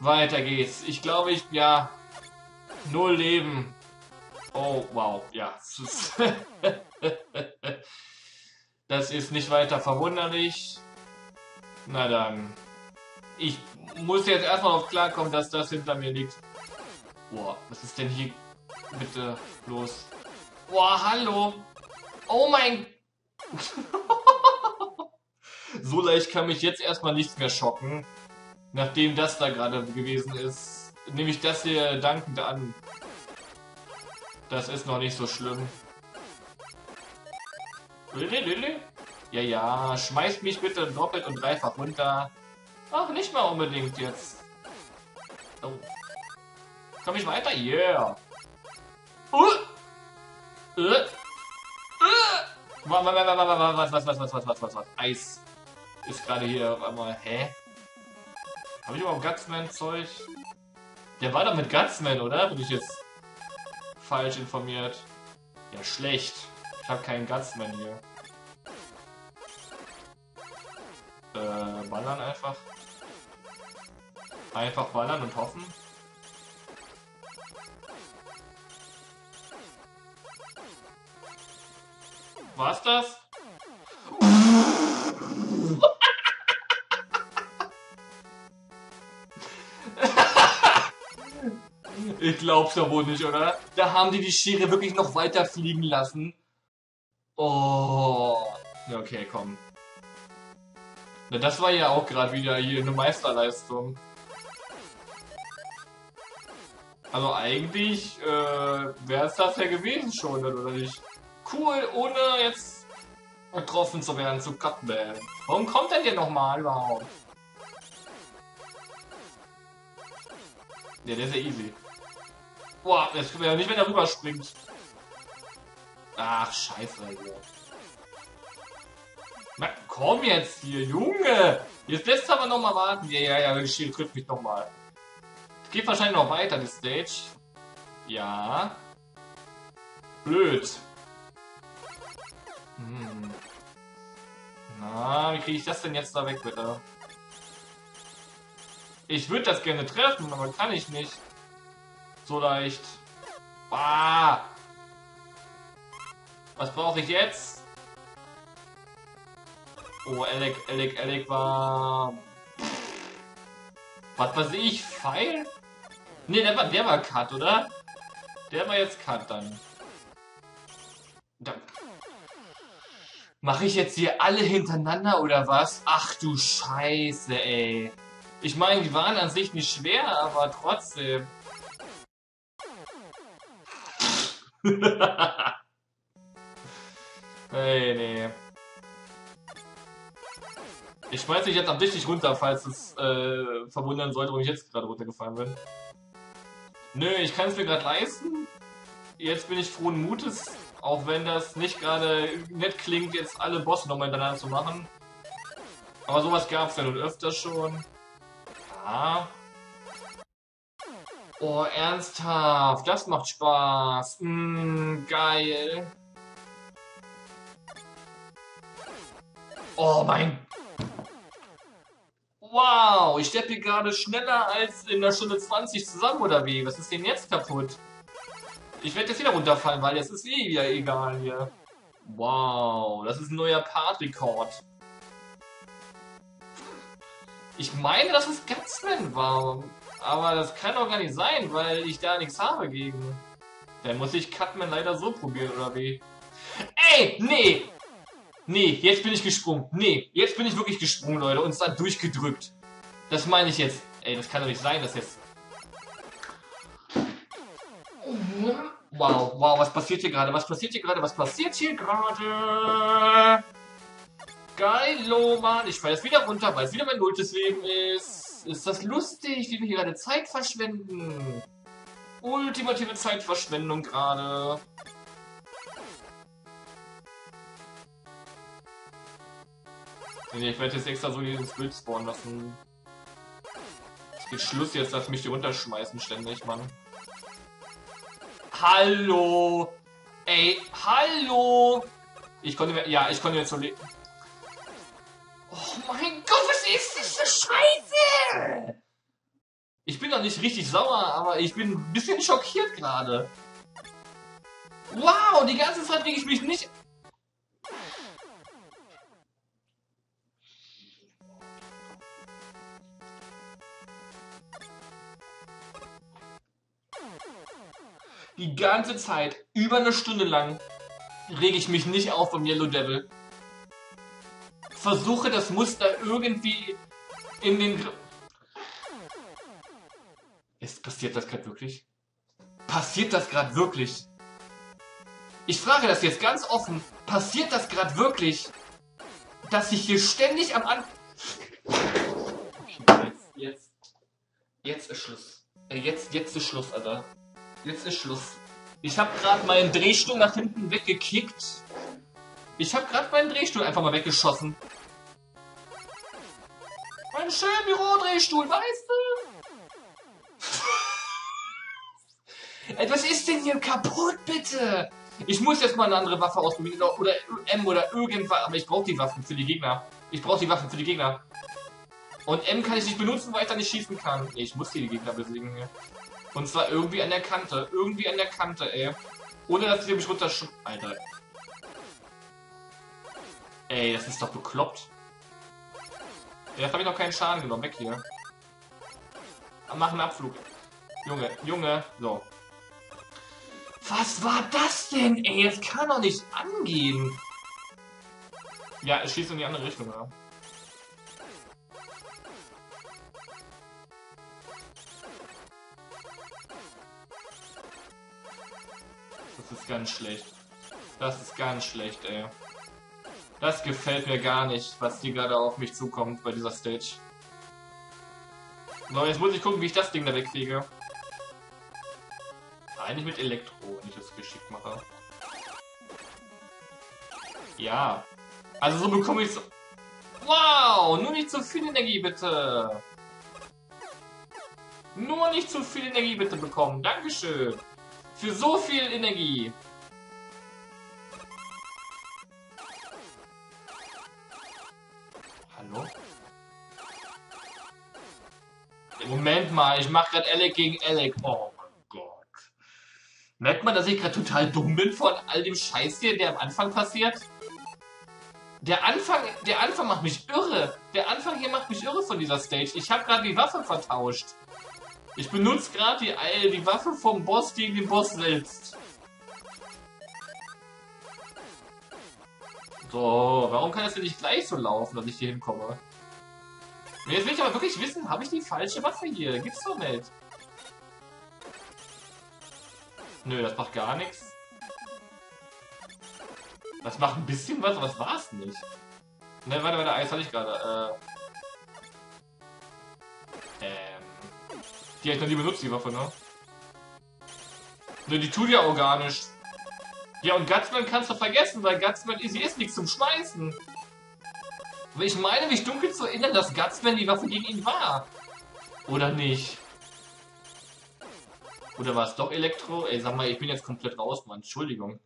Weiter geht's. Ich glaube, ich, ja, null Leben. Oh, wow, ja. Das ist nicht weiter verwunderlich. Na dann. Ich muss jetzt erstmal auf klarkommen, dass das hinter mir liegt. Boah, was ist denn hier bitte los? Boah, hallo. Oh mein... so leicht kann mich jetzt erstmal nichts mehr schocken. Nachdem das da gerade gewesen ist, nehme ich das hier dankend an. Das ist noch nicht so schlimm. Ja, ja, schmeißt mich bitte doppelt und dreifach runter. Ach, nicht mal unbedingt jetzt. Oh. Komm ich weiter? Yeah. Uh. Uh. Uh. Was, was, was, was, was, was, was, was, was, Eis ist gerade hier auf einmal. Hä? Habe ich überhaupt Gutsman-Zeug? Der war doch mit Gutsman, oder? Bin ich jetzt falsch informiert? Ja, schlecht. Ich habe keinen Gutsman hier. Äh, ballern einfach. Einfach ballern und hoffen. War's das? Ich glaub's ja wohl nicht, oder? Da haben die die Schere wirklich noch weiter fliegen lassen. Oh. Okay, komm. Na, das war ja auch gerade wieder hier eine Meisterleistung. Also eigentlich äh, wäre es das ja gewesen schon, oder nicht? Cool, ohne jetzt getroffen zu werden zu Cutman. Warum kommt denn der nochmal überhaupt? Ja, der ist ja easy. Boah, jetzt können wir ja nicht, wenn er rüberspringt. Ach, scheiße, Alter. Na, komm jetzt hier, Junge! Jetzt lässt du aber noch mal warten. Ja, ja, ja, die Schild trifft mich noch mal. Geht wahrscheinlich noch weiter, die Stage. Ja. Blöd. Hm. Na, wie kriege ich das denn jetzt da weg, bitte? Ich würde das gerne treffen, aber kann ich nicht. So leicht. Ah! Was brauche ich jetzt? Oh, Alec, Alec, Alec war... Was weiß ich? Pfeil? Ne, der war, der war Cut, oder? Der war jetzt Cut dann. Da. Mache ich jetzt hier alle hintereinander oder was? Ach du Scheiße, ey. Ich meine, die waren an sich nicht schwer, aber trotzdem. Hey, nee. Ich schmeiß dich jetzt am dich runter, falls es äh, verwundern sollte, warum ich jetzt gerade runtergefallen bin. Nö, ich kann es mir gerade leisten. Jetzt bin ich frohen Mutes, auch wenn das nicht gerade nett klingt, jetzt alle Bosse nochmal hintereinander zu machen. Aber sowas gab es ja nun öfter schon. Ja. Oh, ernsthaft, das macht Spaß. Mm, geil. Oh mein Wow, ich steppe hier gerade schneller als in der Stunde 20 zusammen, oder wie? Was ist denn jetzt kaputt? Ich werde jetzt wieder runterfallen, weil jetzt ist eh wieder egal hier. Wow, das ist ein neuer Part-Rekord. Ich meine, dass es Gutsman war. Aber das kann doch gar nicht sein, weil ich da nichts habe gegen. Dann muss ich Cutman leider so probieren, oder wie? Ey, nee! Nee, jetzt bin ich gesprungen. Nee, jetzt bin ich wirklich gesprungen, Leute. Und es hat durchgedrückt. Das meine ich jetzt. Ey, das kann doch nicht sein, dass jetzt... Wow, wow, was passiert hier gerade? Was passiert hier gerade? Was passiert hier gerade? Geilo, Mann. Ich falle jetzt wieder runter, weil es wieder mein nulltes Leben ist. Ist das lustig, wie wir hier gerade Zeit verschwenden? Ultimative Zeitverschwendung gerade. Ich werde jetzt extra so ins Bild spawnen lassen. Es geht Schluss jetzt, lass mich hier runterschmeißen ständig, Mann. Hallo! Ey, hallo! Ich konnte mir, ja, ich konnte jetzt so leben. Oh mein Gott, was ist das Scheiße? Ich bin noch nicht richtig sauer, aber ich bin ein bisschen schockiert gerade. Wow, die ganze Zeit reg ich mich nicht... Die ganze Zeit, über eine Stunde lang, rege ich mich nicht auf beim Yellow Devil. Versuche das Muster irgendwie in den... Gr Ist, passiert das gerade wirklich? Passiert das gerade wirklich? Ich frage das jetzt ganz offen. Passiert das gerade wirklich? Dass ich hier ständig am An... Jetzt, jetzt, jetzt ist Schluss. Äh, jetzt, jetzt ist Schluss, Alter. Jetzt ist Schluss. Ich habe gerade meinen Drehstuhl nach hinten weggekickt. Ich habe gerade meinen Drehstuhl einfach mal weggeschossen. Mein schönen Bürodrehstuhl, weißt du? Ey, was ist denn hier kaputt, bitte? Ich muss jetzt mal eine andere Waffe ausprobieren. Oder M oder irgendwas. Aber ich brauche die Waffen für die Gegner. Ich brauche die Waffen für die Gegner. Und M kann ich nicht benutzen, weil ich da nicht schießen kann. Ich muss die Gegner besiegen hier. Und zwar irgendwie an der Kante. Irgendwie an der Kante, ey. Ohne dass sie mich runtersch... Alter. Ey, das ist doch bekloppt. Jetzt habe ich noch keinen Schaden genommen. Weg hier. Mach einen Abflug. Junge, Junge. So. Was war das denn, ey? Es kann doch nicht angehen. Ja, es schießt in die andere Richtung, ja. Das ist ganz schlecht. Das ist ganz schlecht, ey. Das gefällt mir gar nicht, was hier gerade auf mich zukommt bei dieser Stage. So, jetzt muss ich gucken, wie ich das Ding da wegkriege. Eigentlich mit Elektro, wenn ich das geschickt mache. Ja. Also so bekomme ich so... Wow! Nur nicht zu viel Energie, bitte! Nur nicht zu viel Energie, bitte bekommen. Dankeschön! Für so viel Energie! Mal, ich mache gerade Alec gegen Alec. Oh mein Gott. Merkt man, dass ich gerade total dumm bin von all dem Scheiß hier, der am Anfang passiert? Der Anfang, der Anfang macht mich irre. Der Anfang hier macht mich irre von dieser Stage. Ich habe gerade die Waffe vertauscht. Ich benutze gerade die, die Waffe vom Boss gegen den Boss selbst. So, warum kann das denn nicht gleich so laufen, dass ich hier hinkomme? Jetzt will ich aber wirklich wissen, habe ich die falsche Waffe hier? Gibt's doch nicht. Nö, das macht gar nichts. Das macht ein bisschen was, aber das war's nicht. Ne, warte, warte, Eis hatte ich gerade. Äh. Ähm. Die habe ich noch nie benutzt, die Waffe, ne? Ne, die tut ja organisch. Ja, und Gutsman kannst du vergessen, weil Gutsman, sie ist nichts zum Schmeißen. Ich meine, mich dunkel zu erinnern, dass Gutsman die Waffe gegen ihn war. Oder nicht? Oder war es doch Elektro? Ey, sag mal, ich bin jetzt komplett raus, Mann. Entschuldigung.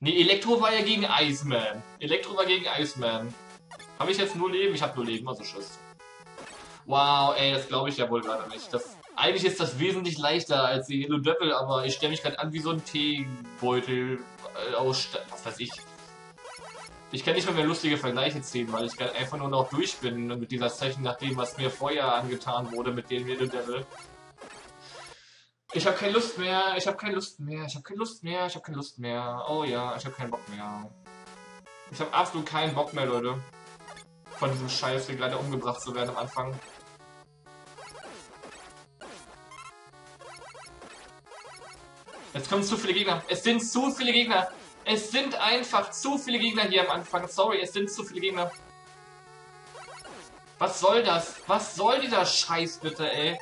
Nee, Elektro war ja gegen Iceman. Elektro war gegen Iceman. Habe ich jetzt nur Leben? Ich habe nur Leben, also Schuss. Wow, ey, das glaube ich ja wohl gerade nicht. Das, eigentlich ist das wesentlich leichter als die Yellow Devil, aber ich stelle mich gerade an wie so ein Teebeutel äh, aus, was weiß ich. Ich kann nicht mal mehr lustige Vergleiche ziehen, weil ich gerade einfach nur noch durch bin mit dieser Zeichen nach dem, was mir vorher angetan wurde mit dem Yellow Devil. Ich habe keine Lust mehr, ich habe keine Lust mehr, ich habe keine Lust mehr, ich habe keine Lust mehr. Oh ja, ich habe keinen Bock mehr. Ich habe absolut keinen Bock mehr, Leute. Von diesem Scheiß hier gerade umgebracht zu werden am Anfang. Jetzt kommen zu viele Gegner. Es sind zu viele Gegner. Es sind einfach zu viele Gegner hier am Anfang. Sorry, es sind zu viele Gegner. Was soll das? Was soll dieser Scheiß bitte, ey?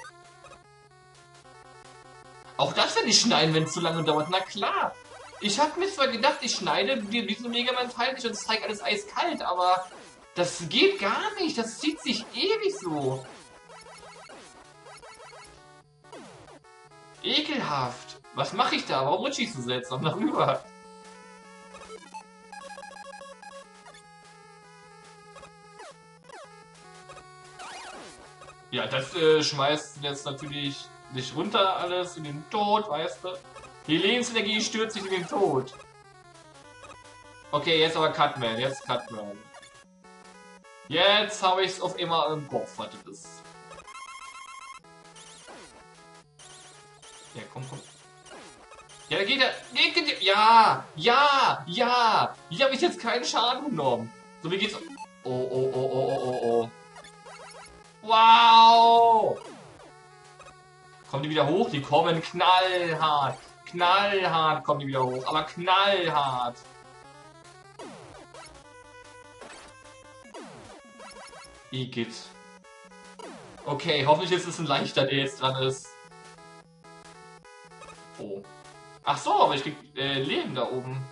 Auch das werde ich schneiden, wenn es zu lange dauert. Na klar. Ich habe mir zwar gedacht, ich schneide diesen Mega Man Teil nicht und zeige alles eiskalt, aber das geht gar nicht. Das zieht sich ewig so. Ekelhaft. Was mache ich da? Warum rutsche ich so seltsam darüber? Ja, das äh, schmeißt jetzt natürlich nicht runter alles in den Tod, weißt du? Die Lebensenergie stürzt sich in den Tod. Okay, jetzt aber Cutman, jetzt Cutman. Jetzt habe ich es auf immer im Kopf, was das ist. Ja, komm, komm. Ja, da geht er. Ja, ja, ja. Hier habe ich jetzt keinen Schaden genommen. So, wie geht's? Oh, oh, oh, oh, oh, oh, oh. Wow! Kommen die wieder hoch? Die kommen knallhart. Knallhart kommen die wieder hoch. Aber knallhart. Igitt. Okay, hoffentlich ist es ein leichter, der jetzt dran ist. Oh. Ach so, aber ich krieg äh, Leben da oben.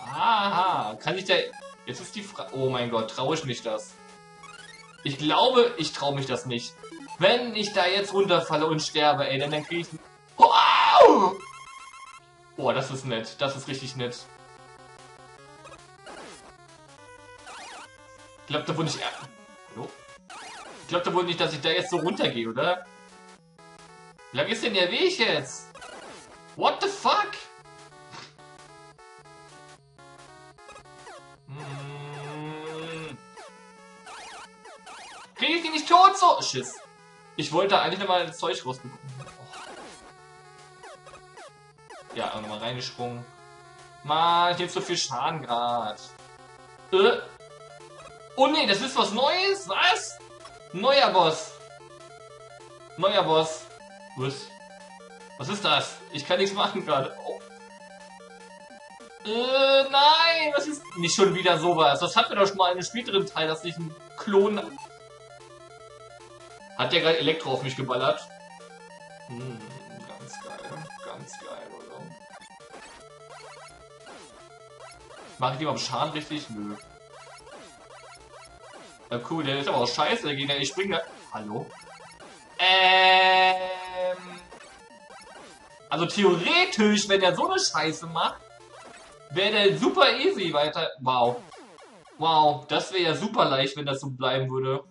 Aha, kann ich da... Jetzt ist die Frage... Oh mein Gott, traue ich mich das? Ich glaube, ich traue mich das nicht. Wenn ich da jetzt runterfalle und sterbe, ey, dann, dann kriege ich... Wow! Boah, das ist nett. Das ist richtig nett. Ich glaube, da wohl nicht... Hallo? Ich glaube da wohl nicht, dass ich da jetzt so runtergehe, oder? Wie lang ist denn der Weg jetzt? What the fuck? Hm. Krieg ich die nicht tot so? Schiss. Ich wollte eigentlich nochmal das Zeug rausbekommen. Ja, auch nochmal reingesprungen. Mann, jetzt so viel Schaden gerade. Äh. Oh ne, das ist was Neues? Was? Neuer Boss. Neuer Boss. Was? Was ist das? Ich kann nichts machen gerade. Oh. Äh, nein, was ist... Nicht schon wieder sowas. Das hatten wir doch schon mal in einem späteren Teil, dass ich ein Klon... Hat der gerade Elektro auf mich geballert? Hm, ganz geil. Ganz geil, oder? Mach ich dem am Schaden richtig? Nö. Ja, cool, der ist aber auch scheiße, der Gegner. Ich springe... Hallo? Ähm... Also theoretisch, wenn er so eine Scheiße macht, wäre der super easy weiter... Wow. Wow, das wäre ja super leicht, wenn das so bleiben würde.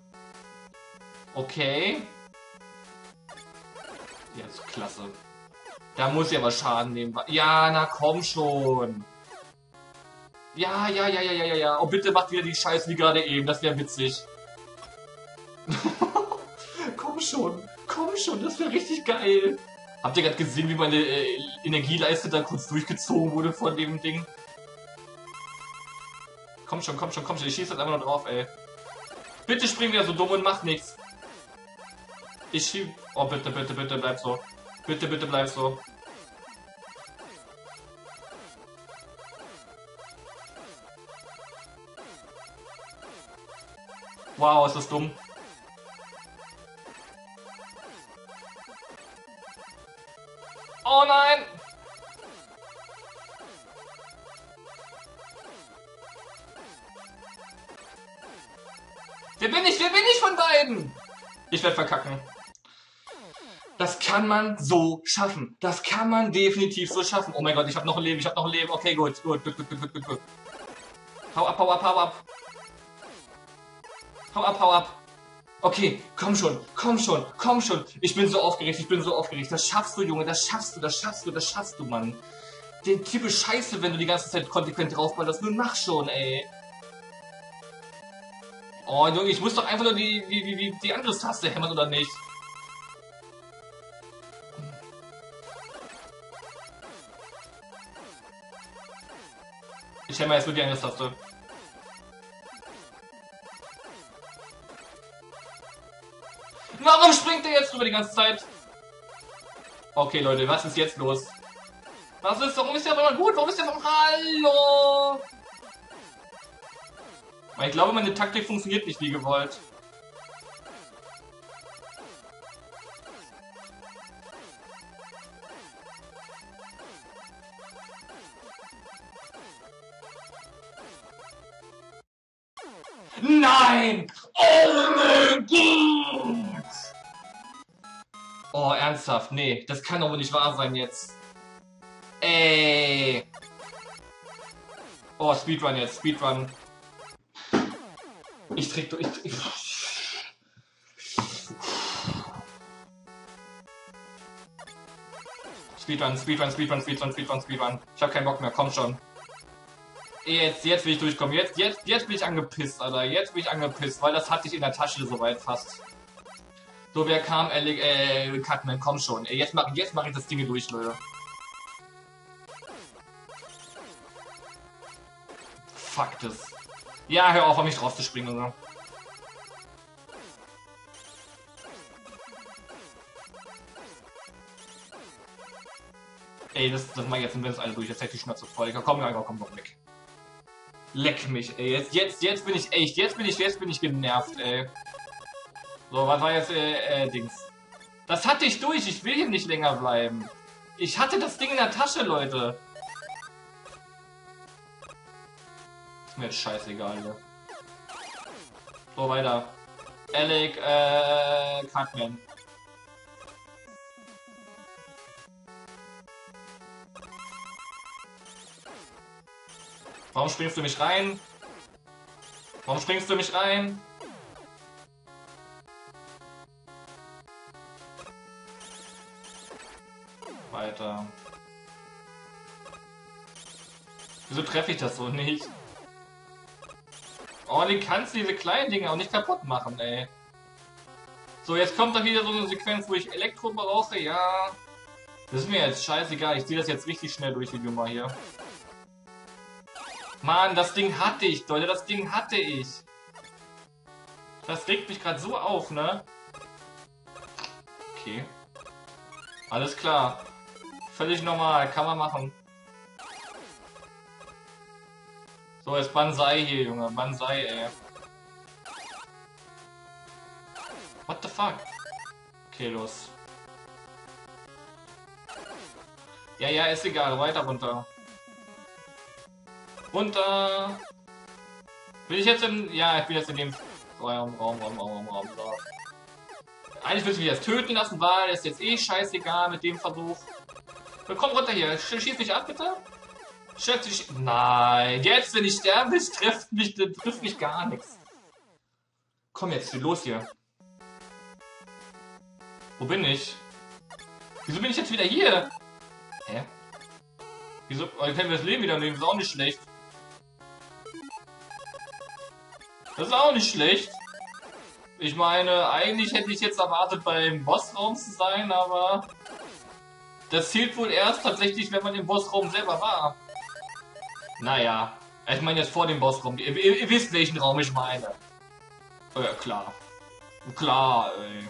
Okay. Jetzt klasse. Da muss ich aber Schaden nehmen. Ja, na komm schon. Ja, ja, ja, ja, ja, ja, ja. Oh, bitte macht wieder die Scheiße wie gerade eben. Das wäre witzig. komm schon. Komm schon, das wäre richtig geil. Habt ihr gerade gesehen, wie meine äh, Energieleiste da kurz durchgezogen wurde von dem Ding? Komm schon, komm schon, komm schon. Ich schieße jetzt einfach nur drauf, ey. Bitte spring wieder so dumm und mach nichts. Ich schieb... Oh, bitte, bitte, bitte, bleib so. Bitte, bitte, bleib so. Wow, ist das dumm. Man so schaffen. Das kann man definitiv so schaffen. Oh mein Gott, ich habe noch ein Leben, ich habe noch ein Leben. Okay, gut, gut, gut, gut, gut, gut, gut. Hau ab, hau ab, hau ab. Hau ab, hau ab. Okay, komm schon, komm schon, komm schon. Ich bin so aufgeregt, ich bin so aufgeregt. Das schaffst du, Junge, das schaffst du, das schaffst du, das schaffst du, Mann. Den Typ ist scheiße, wenn du die ganze Zeit konsequent draufballerst. Nun mach schon, ey. Oh, Junge, ich muss doch einfach nur die, die, die, die Angriffstaste hämmern, oder nicht? Ich hämmer jetzt nur die Angriffstaste. Warum springt er jetzt drüber die ganze Zeit? Okay, Leute, was ist jetzt los? Was ist, warum ist der aber gut? Warum ist der vom Hallo? ich glaube, meine Taktik funktioniert nicht wie gewollt. Nee, das kann doch wohl nicht wahr sein jetzt. Ey. Oh, Speedrun jetzt, Speedrun. Ich träg durch. Ich, Speedrun, Speedrun, Speedrun, Speedrun, Speedrun, Speedrun. Ich hab keinen Bock mehr, komm schon. Jetzt, jetzt will ich durchkommen. Jetzt, jetzt, jetzt bin ich angepisst, Alter. Jetzt bin ich angepisst, weil das hatte ich in der Tasche soweit fast. So, wer kam? Äh, äh Cutman, komm schon. Ey, jetzt mach, jetzt mach ich das Ding durch, Leute. Fuck das. Ja, hör auf, auf mich drauf zu springen, oder? Ey, das, das mach ich jetzt im alle durch. Jetzt hätte ich Schnauze voll. Komm, komm, komm, komm, weg. Leck mich, ey. Jetzt, jetzt, jetzt bin ich echt, jetzt bin ich, jetzt bin ich genervt, ey. So, was war jetzt, äh, äh, Dings? Das hatte ich durch, ich will hier nicht länger bleiben. Ich hatte das Ding in der Tasche, Leute. Ist mir jetzt scheißegal, hier. So, weiter. Alec, äh, Cartman. Warum springst du mich rein? Warum springst du mich rein? Weiter. Wieso treffe ich das so nicht? Oh, den kannst du diese kleinen Dinge auch nicht kaputt machen, ey. So, jetzt kommt da wieder so eine Sequenz, wo ich Elektro brauche, ja. Das ist mir jetzt scheißegal, ich ziehe das jetzt richtig schnell durch, die Nummer hier. Mann, das Ding hatte ich, Leute, das Ding hatte ich. Das regt mich gerade so auf, ne? Okay. Alles klar. Völlig normal, kann man machen. So, jetzt Banzai hier, Junge. Banzai, ey. What the fuck? Okay, los. Ja, ja, ist egal. Weiter runter. Runter! Bin ich jetzt in... Ja, ich bin jetzt in dem Raum, Raum, Raum, Raum, Raum, Raum. Eigentlich will ich mich jetzt töten lassen, weil ist jetzt eh scheißegal mit dem Versuch. Komm runter hier. Schieß mich ab, bitte. Schätze ich... Nein. Jetzt, wenn ich sterbe, trifft mich, trifft mich gar nichts. Komm jetzt, los hier. Wo bin ich? Wieso bin ich jetzt wieder hier? Hä? Wieso? Oh, können wir das Leben wieder nehmen. Ist auch nicht schlecht. Das ist auch nicht schlecht. Ich meine, eigentlich hätte ich jetzt erwartet, beim Bossraum zu sein, aber das zählt wohl erst tatsächlich, wenn man im Bossraum selber war. Naja, ich meine jetzt vor dem Bossraum. Ihr, ihr, ihr wisst, welchen Raum ich meine. Ja, klar. Klar, ey.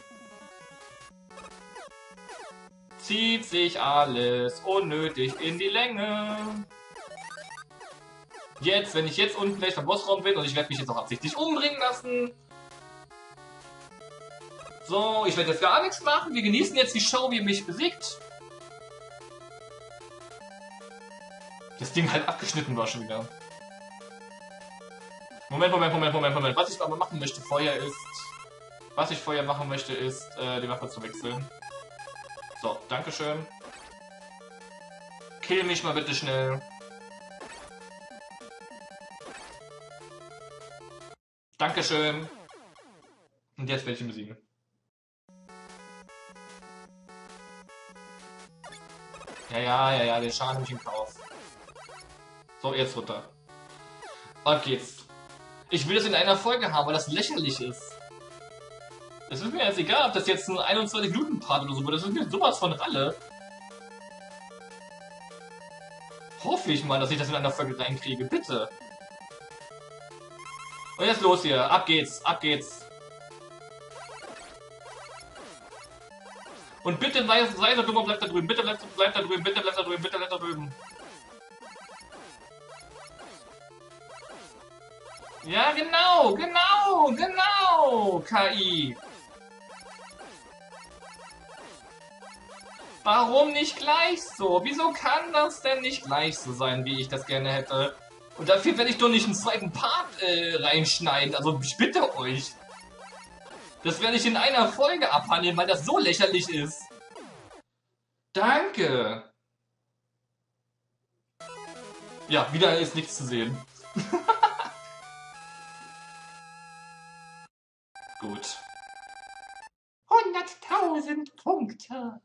Zieht sich alles unnötig in die Länge. Jetzt, wenn ich jetzt unten gleich beim Bossraum bin und ich werde mich jetzt auch absichtlich umbringen lassen. So, ich werde jetzt gar nichts machen. Wir genießen jetzt die Show, wie ihr mich besiegt. Das Ding halt abgeschnitten war schon wieder. Moment, Moment, Moment, Moment, Moment. Was ich aber machen möchte vorher ist... Was ich vorher machen möchte ist, äh, die Waffe zu wechseln. So, Dankeschön. Kill mich mal bitte schnell. Dankeschön. Und jetzt werde ich ihn besiegen. Ja, ja, ja, ja, den Schaden nehme ich in Kauf. So, jetzt runter. Ab geht's. Ich will das in einer Folge haben, weil das lächerlich ist. Es ist mir jetzt egal, ob das jetzt ein 21 Minuten Part oder so wird. Das ist mir sowas von Ralle. Hoffe ich mal, dass ich das in einer Folge reinkriege. Bitte. Und jetzt los hier. Ab geht's. Ab geht's. Und bitte sei, sei so dumm und bleib da drüben. Bitte bleib, bleib da drüben. Bitte bleib da drüben. Bitte bleib da drüben. Ja, genau. Genau. Genau. KI. Warum nicht gleich so? Wieso kann das denn nicht gleich so sein, wie ich das gerne hätte? Und dafür werde ich doch nicht einen zweiten Part äh, reinschneiden. Also ich bitte euch. Das werde ich in einer Folge abhandeln, weil das so lächerlich ist. Danke. Ja, wieder ist nichts zu sehen. Gut. 100.000 Punkte.